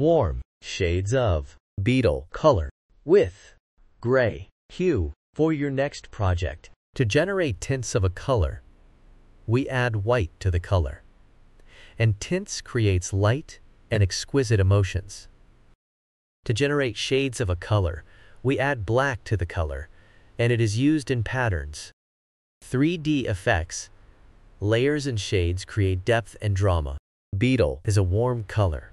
warm shades of beetle color with gray hue for your next project. To generate tints of a color, we add white to the color. And tints creates light and exquisite emotions. To generate shades of a color, we add black to the color, and it is used in patterns. 3D effects, layers and shades create depth and drama. Beetle is a warm color,